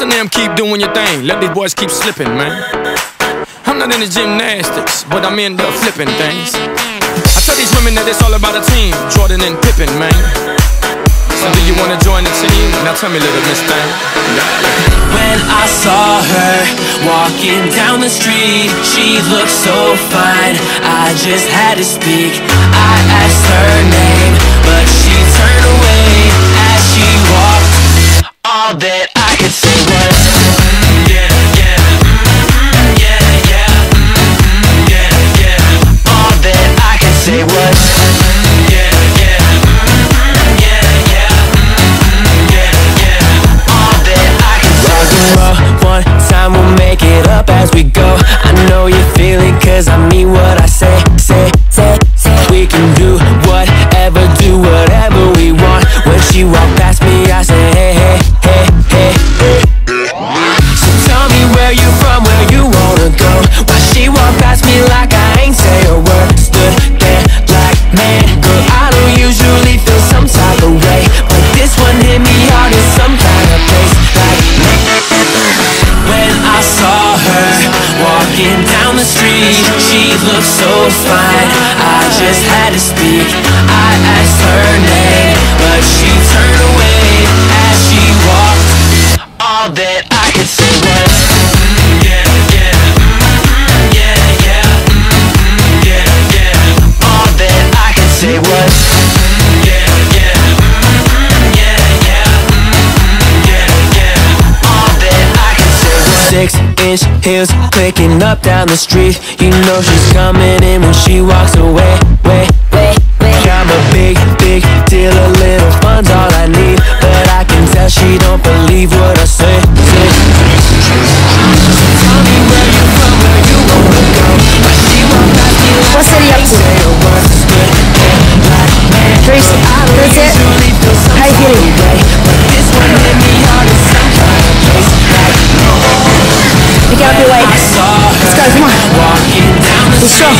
Rest of them keep doing your thing. Let these boys keep slipping, man. I'm not into gymnastics, but I'm into flipping things. I tell these women that it's all about a team. Jordan and Pippen, man. So do you wanna join the team? Now tell me, little Miss Thing. When I saw her walking down the street, she looked so fine. I just had to speak. I asked her name, say was. One time we'll make it up as we go. I know you feel it cause I mean what I say, say, say, say. We can do whatever, do whatever we want. When she walked past she looked so fine. I just had to speak. I asked her name, but she turned away as she walked. All that I could say was, "Mm, yeah, yeah, mm, yeah, yeah, mm, yeah, yeah. All that I could say was, inch heels clicking up down the street. You know she's coming in when she walks away. Way, way, way. I'm a big, big deal. A little fun's all I need, but I can tell she don't believe what I say. say. Tell me where you from, where you wanna go. Why she walk past me like What city up to? say a word. Stood there like, man, Trace, girl, I don't that's it. How you feeling? Let's go.